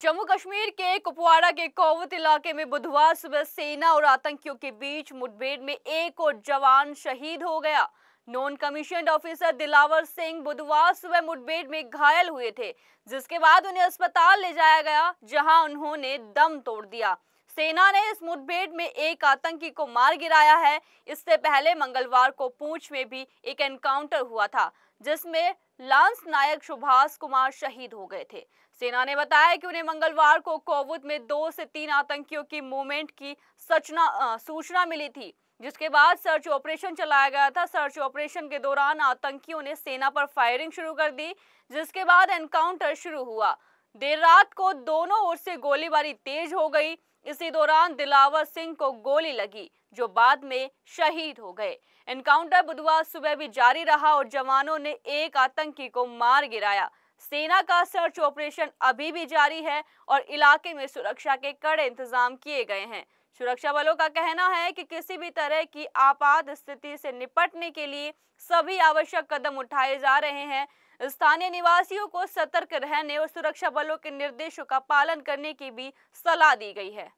जम्मू कश्मीर के कुपवाड़ा के कोवत इलाके में बुधवार सुबह सेना और आतंकियों के बीच मुठभेड़ में एक और जवान शहीद हो गया। Non commission officer Dilawar Singh बुधवार सुबह मुठभेड़ में घायल हुए थे, जिसके बाद उन्हें अस्पताल ले जाया गया, जहाँ उन्होंने दम तोड़ दिया। सेना ने इस मुठभेड़ में एक आतंकी को मार गिराया है। इससे पहले मंगलवार को पूंछ में भी एक एनकाउंटर हुआ था, जिसमें लांस नायक सुभाष कुमार शहीद हो गए थे। सेना ने बताया कि उन्हें मंगलवार को कोवुत में दो से तीन आतंकियों की मूवमेंट की सचना सूचना मिली थी, जिसके बाद सर्च ऑपरेशन चलाया गया था। सर्च ऑपरेशन के दौरान आतंकियों ने सेना पर फायरिंग शुरू कर दी, जिसके बाद एनकाउंटर शुरू हुआ। देर रात को दोनों ओर से गोलीबारी तेज हो गई। इसी दौरान दिलावर सिंह को गोली लगी, जो बाद में शहीद हो गए। एनकाउंटर बुधवार सुबह भी जारी रहा और जवानों ने एक आतंकी को मार गिराया। सेना का सर्च ऑपरेशन अभी भी जारी है और इलाके में सुरक्षा के कड़े इंतज़ाम किए गए हैं। सुरक्षा बलों का कहना है कि किसी भी तरह की आपात स्थिति से निपटने के लिए सभी आवश्यक कदम उठाए जा रहे हैं। स्थानीय निवासियों को सतर्क रहने और सुरक्षा बलों के निर्देशों का पालन करने की भी सलाह दी गई है।